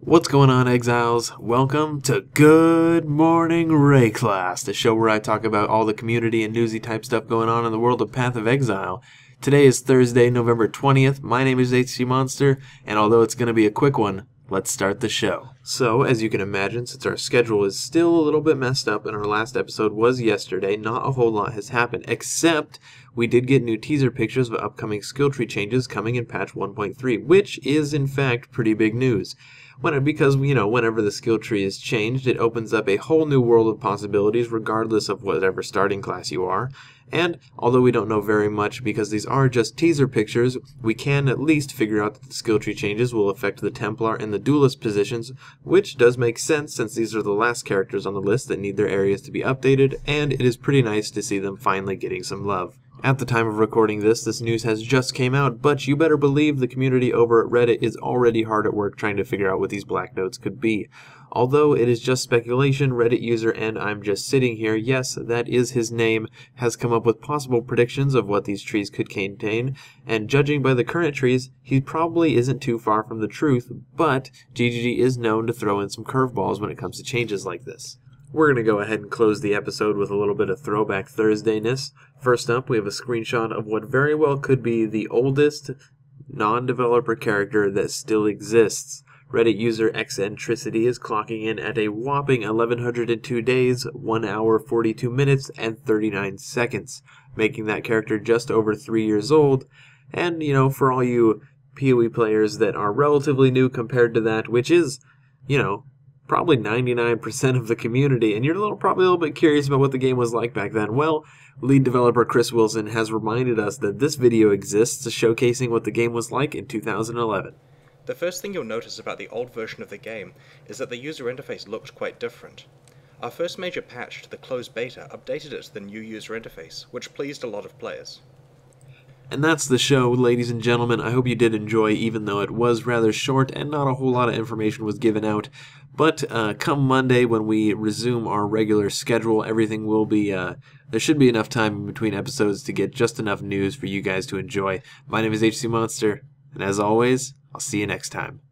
What's going on, exiles? Welcome to Good Morning Wraeclast, the show where I talk about all the community and newsy type stuff going on in the world of Path of Exile. Today is Thursday, November 20th. My name is HC Monster, and although it's going to be a quick one, let's start the show. So, as you can imagine, since our schedule is still a little bit messed up and our last episode was yesterday, not a whole lot has happened, except we did get new teaser pictures of upcoming skill tree changes coming in patch 1.3, which is in fact pretty big news when because you know whenever the skill tree is changed it opens up a whole new world of possibilities regardless of whatever starting class you are and although we don't know very much because these are just teaser pictures we can at least figure out that the skill tree changes will affect the templar and the duelist positions which does make sense since these are the last characters on the list that need their areas to be updated and it is pretty nice to see them finally getting some love at the time of recording this, this news has just came out, but you better believe the community over at Reddit is already hard at work trying to figure out what these black notes could be. Although it is just speculation, Reddit user and I'm just sitting here, yes, that is his name, has come up with possible predictions of what these trees could contain, and judging by the current trees, he probably isn't too far from the truth, but GGG is known to throw in some curveballs when it comes to changes like this. We're going to go ahead and close the episode with a little bit of throwback Thursdayness. First up, we have a screenshot of what very well could be the oldest non developer character that still exists. Reddit user Xcentricity is clocking in at a whopping 1102 days, 1 hour 42 minutes, and 39 seconds, making that character just over 3 years old. And, you know, for all you PoE players that are relatively new compared to that, which is, you know, probably 99% of the community, and you're a little probably a little bit curious about what the game was like back then. Well, lead developer Chris Wilson has reminded us that this video exists showcasing what the game was like in 2011. The first thing you'll notice about the old version of the game is that the user interface looked quite different. Our first major patch to the closed beta updated it to the new user interface, which pleased a lot of players. And that's the show, ladies and gentlemen. I hope you did enjoy, even though it was rather short and not a whole lot of information was given out. But uh, come Monday, when we resume our regular schedule, everything will be. Uh, there should be enough time in between episodes to get just enough news for you guys to enjoy. My name is HC Monster, and as always, I'll see you next time.